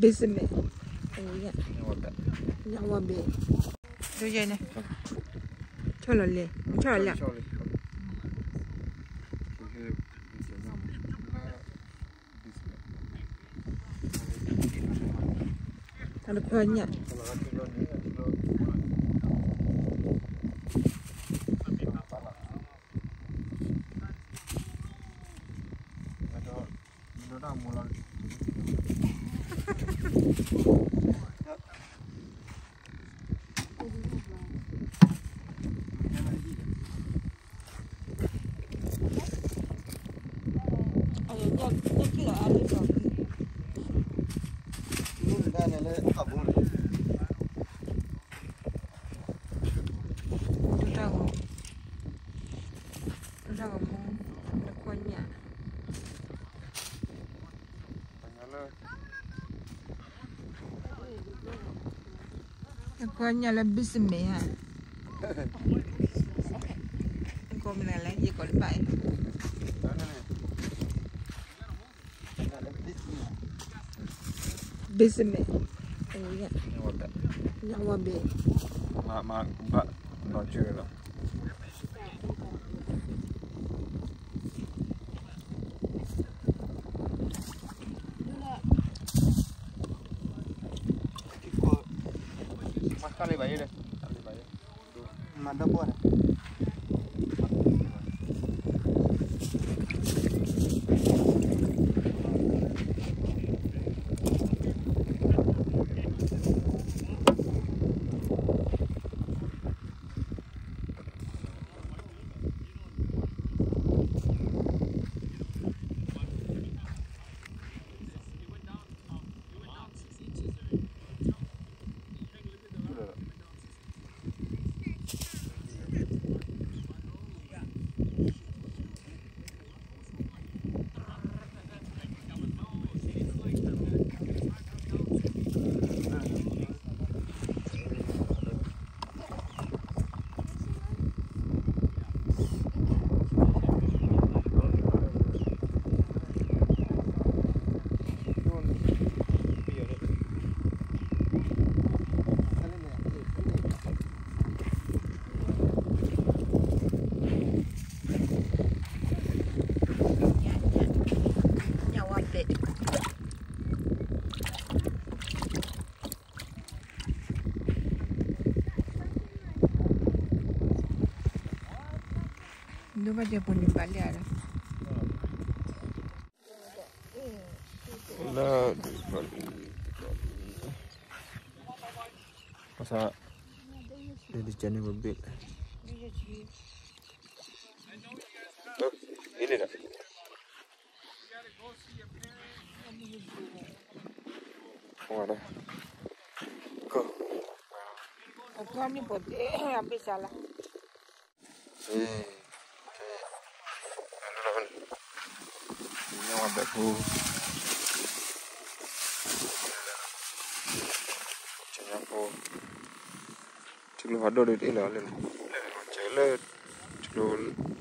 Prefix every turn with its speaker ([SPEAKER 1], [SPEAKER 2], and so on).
[SPEAKER 1] Bezme. Nyawabe. Dojene. Cholole. Cholole. Tanpa nyak.
[SPEAKER 2] đó mùa lần Chúng
[SPEAKER 1] ta gồm Chúng ta gồm Được quên nhạc Aku nyala bisme ha. Aku menala ye kol bai. Bisme.
[SPEAKER 2] Ma ma Mbak no jelo. Carly Bayer. Carly
[SPEAKER 3] Mandó por
[SPEAKER 1] Dove abbiamo di balliare?
[SPEAKER 2] Là, Masa jani mobil. Ini Mana? Kau.
[SPEAKER 1] ni eh, salah.
[SPEAKER 2] Hmm. nhau mà khu chỉ nhau cô chụp lửa đồ đấy là lên lên chế lên nó